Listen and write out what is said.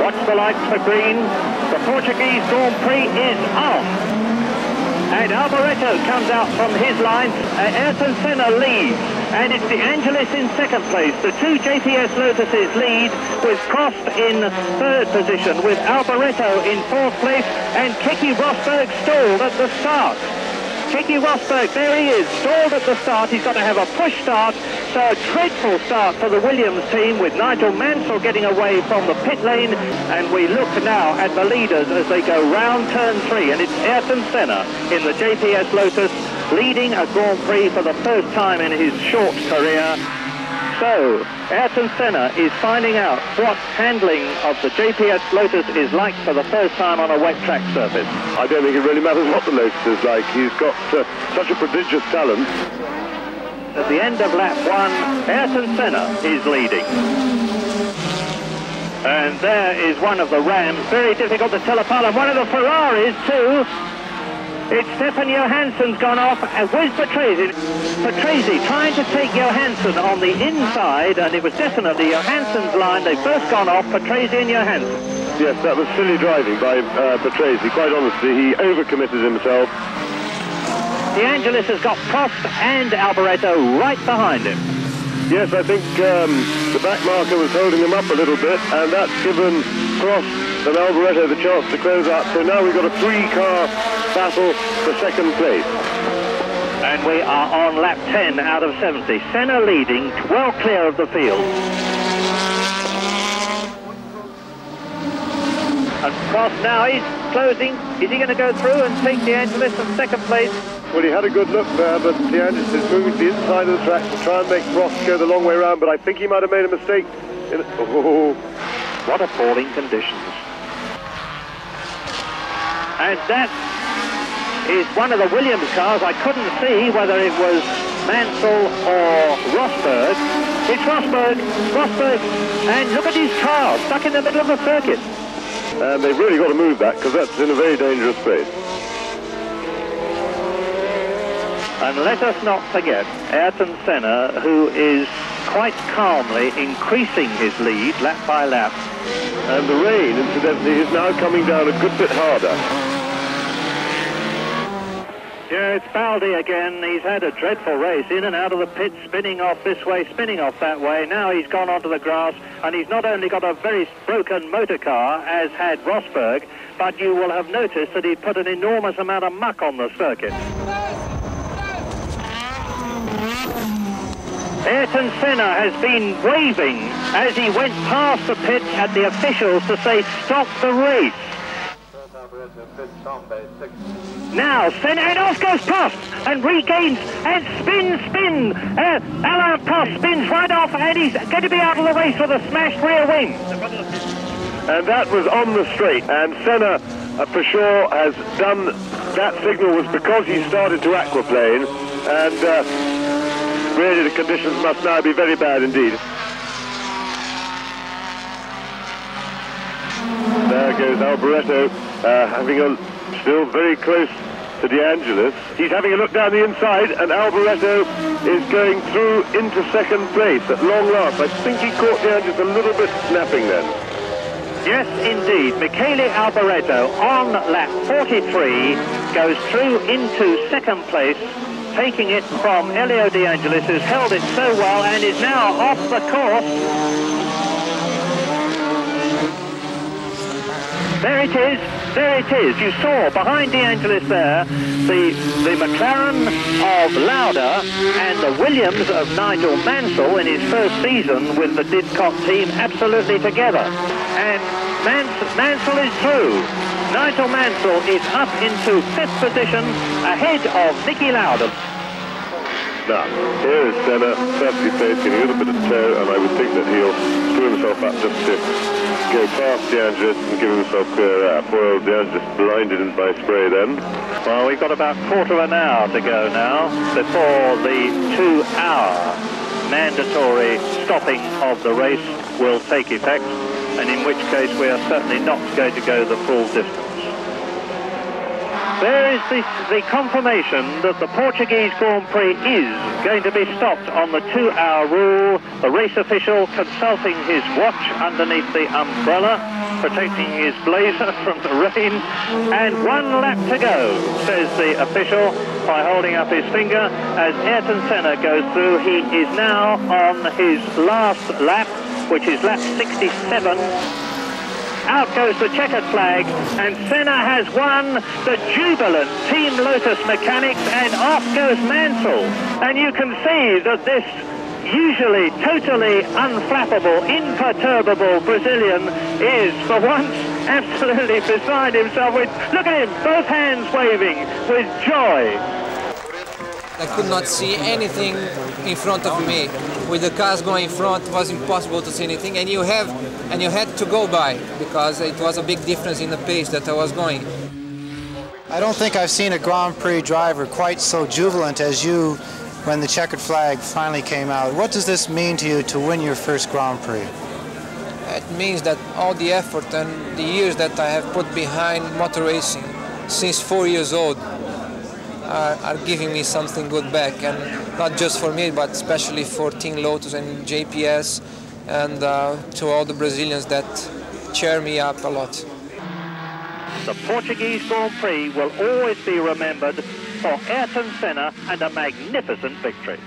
Watch the lights for green. The Portuguese Grand Prix is on. And Alboreto comes out from his line. Uh, Ayrton Senna leads. And it's De Angelis in second place. The two JPS Lotuses lead with Prost in third position with Alboreto in fourth place and Keke Rosberg stalled at the start. Keke Rosberg, there he is, stalled at the start. He's got to have a push start. A dreadful start for the Williams team with Nigel Mansell getting away from the pit lane. And we look now at the leaders as they go round turn three. And it's Ayrton Senna in the JPS Lotus leading a Grand Prix for the first time in his short career. So, Ayrton Senna is finding out what handling of the JPS Lotus is like for the first time on a wet track surface. I don't think it really matters what the Lotus is like. He's got uh, such a prodigious talent. At the end of lap one, Ayrton Senna is leading. And there is one of the Rams, very difficult to tell apart, and one of the Ferraris too. It's Stefan Johansson's gone off, and where's Patrese? Patrese trying to take Johansson on the inside, and it was definitely Johansson's line. They've first gone off, Patrese and Johansson. Yes, that was silly driving by uh, Patrese. Quite honestly, he overcommitted himself. De Angelis has got Prost and Alboreto right behind him. Yes, I think um, the back marker was holding him up a little bit, and that's given Prost and Alboreto the chance to close out. So now we've got a three-car battle for second place. And we are on lap 10 out of 70. Senna leading, well clear of the field. And Prost now, he's closing. Is he going to go through and take De Angelis from second place? Well, he had a good look there, but De Angelis is moving to the inside of the track to try and make Prost go the long way around, but I think he might have made a mistake. In, oh, what appalling conditions. And that is one of the Williams cars. I couldn't see whether it was Mansell or Rosberg. It's Rosberg, Rosberg, and look at his car stuck in the middle of the circuit. And they've really got to move that because that's in a very dangerous place. And let us not forget Ayrton Senna, who is quite calmly increasing his lead lap by lap. And the rain, incidentally, is now coming down a good bit harder. Yeah, it's Baldi again. He's had a dreadful race, in and out of the pit, spinning off this way, spinning off that way. Now he's gone onto the grass, and he's not only got a very broken motor car, as had Rosberg, but you will have noticed that he put an enormous amount of muck on the circuit. Ayrton Senna has been waving as he went past the pit at the officials to say stop the race. Now, Senna, and off goes Prost, and regains, and spin, spin. Uh, Alain Prost spins right off, and he's going to be out of the race with a smashed rear wing. And that was on the straight, and Senna, uh, for sure, has done that signal was because he started to aquaplane, and uh, really the conditions must now be very bad indeed. There goes Alboreto, uh, having a still very close to De Angelis. He's having a look down the inside, and Alboreto is going through into second place at long last. I think he caught De Angelis a little bit snapping then. Yes, indeed. Michele Alboreto on lap 43 goes through into second place, taking it from Elio De Angelis, who's held it so well and is now off the course. There it is. There it is. You saw behind De Angelis there the, the McLaren of Lauda and the Williams of Nigel Mansell in his first season with the Didcot team absolutely together. And Mans Mansell is through. Nigel Mansell is up into fifth position ahead of Niki Lauda. Now, here is Senna, placed, getting a little bit of toe, and I would think that he'll screw himself up just to go past De Angelis and give himself clear out. Uh, poor De Angelis blinded by spray then. Well, we've got about quarter of an hour to go now before the two-hour mandatory stopping of the race will take effect, and in which case we are certainly not going to go the full distance. There is the, the confirmation that the Portuguese Grand Prix is going to be stopped on the two-hour rule. The race official consulting his watch underneath the umbrella protecting his blazer from the rain. And one lap to go, says the official by holding up his finger as Ayrton Senna goes through. He is now on his last lap, which is lap 67. Out goes the checkered flag, and Senna has won the jubilant Team Lotus Mechanics, and off goes Mansell. And you can see that this usually totally unflappable, imperturbable Brazilian is, for once, absolutely beside himself with, look at him, both hands waving with joy. I could not see anything in front of me. With the cars going in front, it was impossible to see anything, and you have, and you had to go by because it was a big difference in the pace that I was going. I don't think I've seen a Grand Prix driver quite so jubilant as you when the checkered flag finally came out. What does this mean to you to win your first Grand Prix? It means that all the effort and the years that I have put behind motor racing since four years old are, are giving me something good back, and not just for me, but especially for Team Lotus and JPS, and uh, to all the Brazilians that cheer me up a lot. The Portuguese Grand Prix will always be remembered for Ayrton Senna and a magnificent victory.